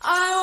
I